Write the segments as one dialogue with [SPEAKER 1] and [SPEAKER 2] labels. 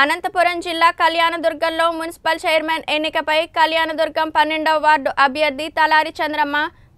[SPEAKER 1] అనంతపురం జిల్లా కళ్యాణదుర్గంలో municipal chairman ఎన్నికపై కళ్యాణదుర్గం పన్నెండవ వార్డు అభ్యర్థి Talari Chandramma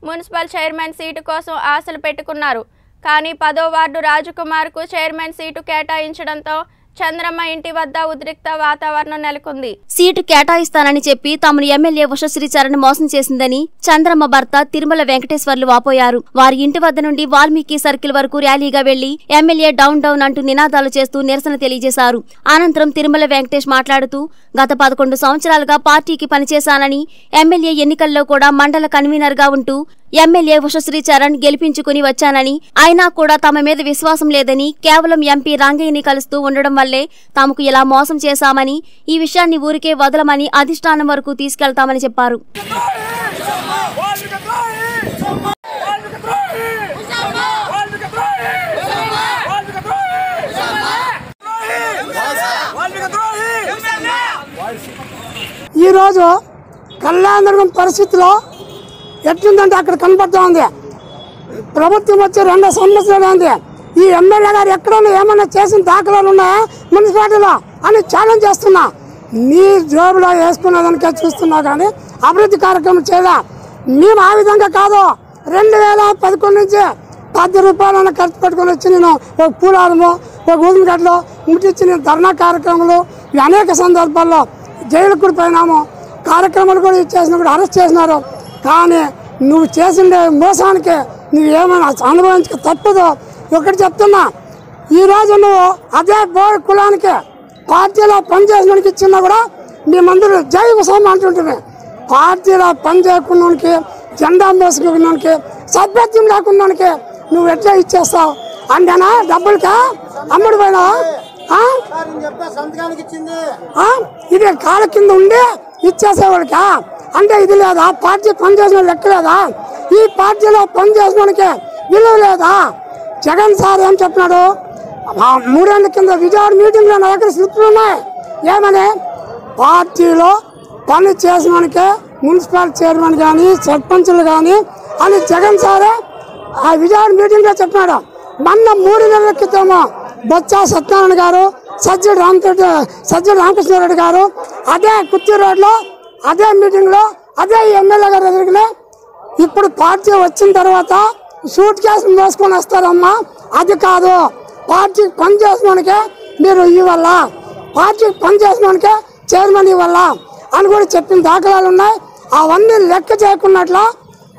[SPEAKER 1] municipal chairman seat కోసం ఆశలు పెట్టుకున్నారు. కానీ పదో వార్డు రాజకుమార్కు చైర్మన్ సీటు కేటాయించడంతో చంద్రమ్మ ఇంటి వద్ద ఉద్రిక్త వాతావరణం నెలకొంది.
[SPEAKER 2] సీటు కేటాయిస్తానని చెప్పి తమను ఎమ్మెల్యే ఉషశ్రీ చరణ్ మోసం చేసిందని చంద్రమ్మ భర్త తిరుమల వెంకటేశ్వర్లు వాపోయారు. వారి ఇంటి వద్ద నుండి వాల్మీకి సర్కిల్ వరకు ర్యాలీగా వెళ్ళి ఎమ్మెల్యే డౌన్ డౌన్ అంటూ నినాదాలు చేస్తూ నిరసన తెలియజేశారు. అనంతరం తిరుమల వెంకటేష్ మాట్లాడుతూ గత పదకొండు సంవత్సరాలుగా పార్టీకి పనిచేశానని ఎమ్మెల్యే ఎన్నికల్లో కూడా మండల కన్వీనర్గా ఉంటూ ఎమ్మెల్యే ఉషశ్రీ చరణ్ గెలిపించుకుని వచ్చానని అయినా కూడా తమ మీద విశ్వాసం లేదని కేవలం ఎంపీ రాంగయ్యని కలుస్తూ ఉండడం వల్లే తమకు ఇలా మోసం చేశామని ఈ విషయాన్ని ఊరికే వదలమని అధిష్టానం వరకు తీసుకెళ్తామని చెప్పారు.
[SPEAKER 3] ఈరోజు కళ్యాణ పరిస్థితిలో ఎట్లుందంటే అక్కడ కనపడుతూ ఉంది. ప్రభుత్వం వచ్చి రెండు సంవత్సరాలు ఉంది ఈ ఎమ్మెల్యే గారు ఎక్కడన్నా ఏమన్నా చేసిన దాఖలాలు ఉన్నాయా మున్సిపాలిటీలో అని ఛాలెంజ్ చేస్తున్నా. మీ జోబులో వేసుకున్నదానికే చూస్తున్నా కానీ అభివృద్ధి కార్యక్రమం చేయలే? మేము ఆ విధంగా కాదు. రెండు వేల పదకొండు నుంచి పది రూపాయలను ఖర్చు పెట్టుకొని వచ్చి నేను ఒక పూలారము ఒక ఊదిగడ్డలు ముట్టించి నేను ధర్నా కార్యక్రమాలు అనేక సందర్భాల్లో జైలుకు కూడా పోయినాము. కార్యక్రమాలు కూడా ఇచ్చేసిన కూడా అరెస్ట్ చేసినారు. కానీ నువ్వు చేసిన మోసానికి నువ్వు ఏమైనా అనుభవించక తప్పదు. ఒకటి చెప్తున్నా ఈరోజు నువ్వు అదే బోర్డు కులానికి పార్టీలో పనిచేసినోనికి ఇచ్చినా కూడా మేమందరూ జై ఉత్సవం అంటుంటుంది పార్టీలో పని చేయకున్నానికి జెండా మోసుకున్నానికి సభ్యత్వం లేకున్నానికి నువ్వు ఎట్లా ఇచ్చేస్తావు? అంటేనా డబ్బులకా? అమ్ముడు ఆ? ఇది కాళ్ళ కింద ఉండి ఇచ్చేసేవాడికా అంటే ఇది లేదా? పార్టీ పనిచేసిన లెక్క లేదా? ఈ పార్టీలో పనిచేసినోడికి విలువ లేదా? జగన్ సార్ ఏం చెప్పినాడు? మూడేళ్ళ కింద విజయవాడ మీటింగ్లో నా దగ్గర స్లిప్లు ఉన్నాయి. ఏమని? పార్టీలో పని చేసినకే మున్సిపల్ చైర్మన్ కానీ సర్పంచులు కానీ అని జగన్ సారే ఆ విజయవాడ మీటింగ్లో చెప్పినాడు. మొన్న మూడు నెలల క్రితము బొత్స సత్యనారాయణ గారు సజ్జడు రామకృష్ణ సజ్జడు రామకృష్ణారెడ్డి గారు అదే కుర్తి రోడ్లో అదే మీటింగ్లో అదే ఎమ్మెల్యే గారు ఎదురుగానే ఇప్పుడు పార్టీ వచ్చిన తర్వాత సూట్ కేసులు మోసుకొని వస్తారమ్మా. అది కాదు పార్టీకి పని చేసినోనికే మీరు ఇవ్వాల? పార్టీకి పని చేసినోనికే చైర్మన్ ఇవ్వాల? అని కూడా చెప్పిన దాఖలాలు ఉన్నాయి. అవన్నీ లెక్క చేయకున్నట్ల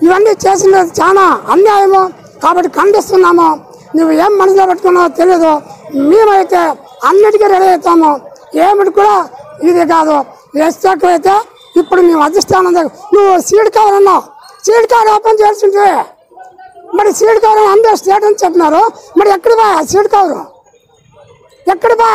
[SPEAKER 3] ఇవన్నీ చేసినది చాలా అన్యాయము. కాబట్టి ఖండిస్తున్నాము. నువ్వు ఏం మనసులో పెట్టుకున్నావో తెలియదు మేమైతే అన్నిటికీ రెడీ అవుతాము. ఏమిటి కూడా ఇది కాదు. ఎస్ అయితే ఇప్పుడు మేము అధిష్టానం దగ్గర నువ్వు సీడ్ కవర్ అన్నావు. సీడ్ కవర్ ఓపెన్ చేస్తుంటే మరి సీడ్ కవర్ అందరూ స్టేట్ అని చెప్పినారు. మరి ఎక్కడ బా సీడ్ కవరు ఎక్కడ బా?